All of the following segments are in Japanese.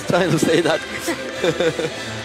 trying to say that.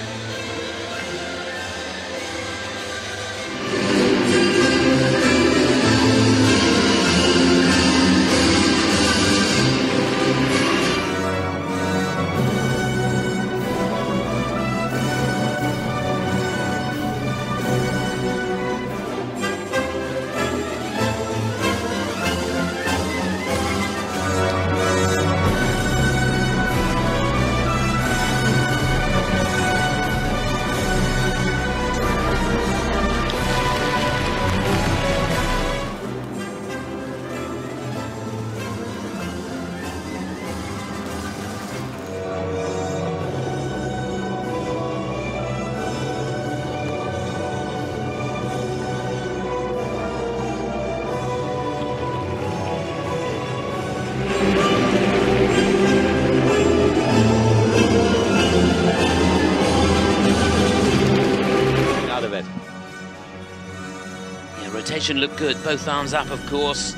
rotation looked good. Both arms up, of course.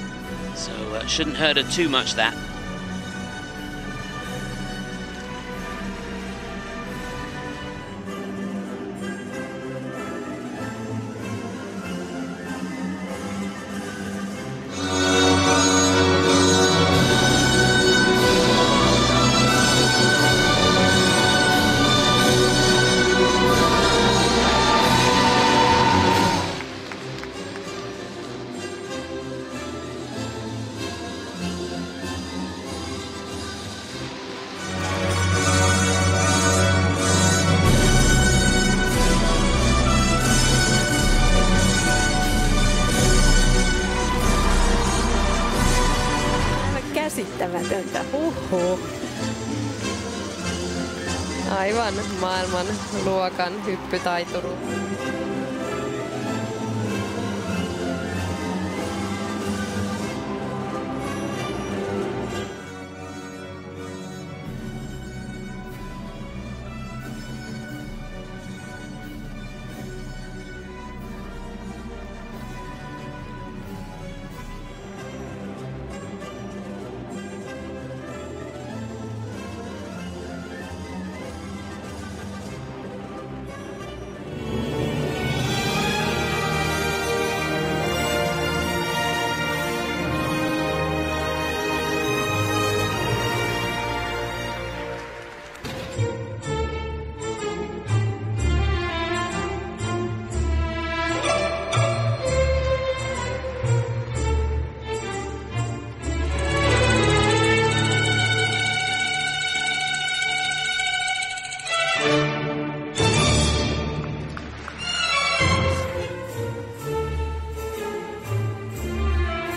So uh, shouldn't hurt her too much, that. Käsittämätöntä. Huhhuh. Aivan maailman luokan hyppytaituru.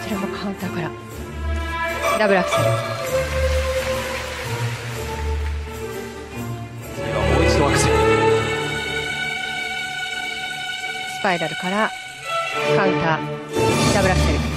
それもカウンターから。ダブルアクセル。もう一度アクセル。スパイラルからカウンター。ダブルアクセル「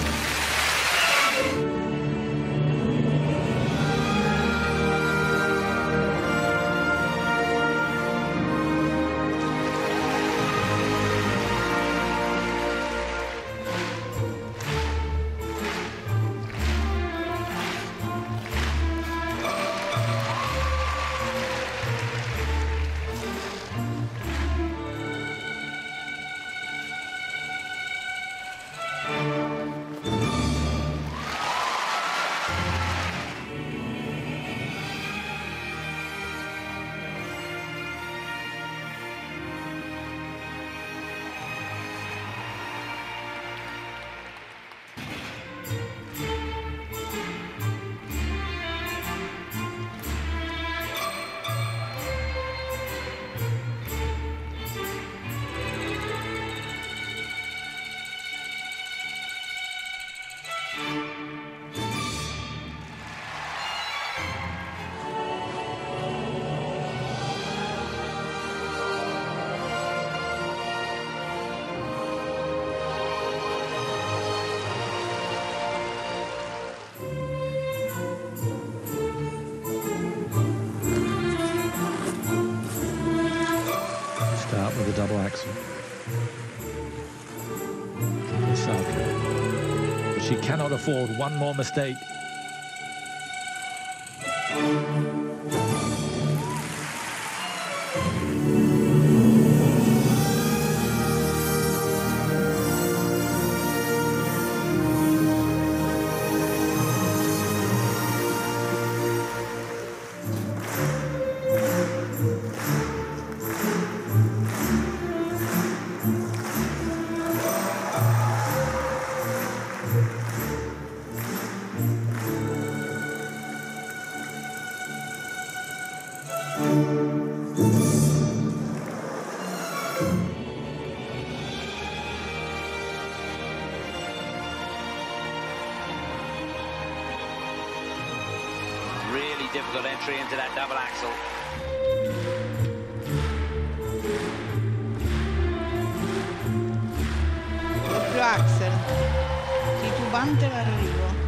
double she cannot afford one more mistake. Good entry into that double axel. Doppio Axel. Titubante l'arrivo.